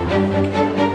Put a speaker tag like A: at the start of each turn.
A: Música